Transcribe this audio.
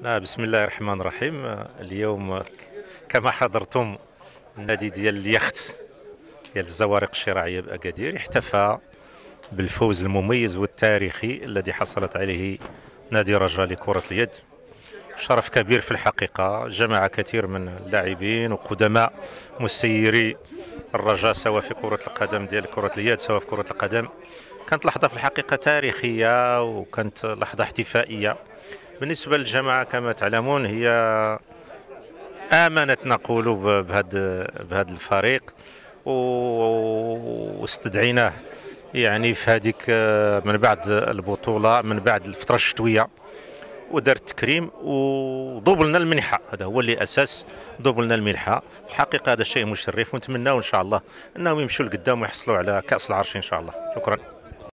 بسم الله الرحمن الرحيم. اليوم كما حضرتم النادي ديال اليخت ديال الزوارق الشراعية بأكادير احتفى بالفوز المميز والتاريخي الذي حصلت عليه نادي رجاء لكرة اليد. شرف كبير في الحقيقة جمع كثير من اللاعبين وقدماء مسيري الرجاء سواء في كرة القدم ديال كرة اليد سواء في كرة القدم. كانت لحظة في الحقيقة تاريخية وكانت لحظة احتفائية. بالنسبة للجماعة كما تعلمون هي آمنت نقول بهذا بهذا الفريق واستدعيناه. يعني في هذيك من بعد البطولة من بعد الفترة الشتوية ودار التكريم وضبلنا المنحة. هذا هو اللي أساس ضبلنا المنحة. في الحقيقة هذا شيء مشرف ونتمناو إن شاء الله إنهم يمشوا لقدام ويحصلوا على كأس العرش إن شاء الله. شكرا.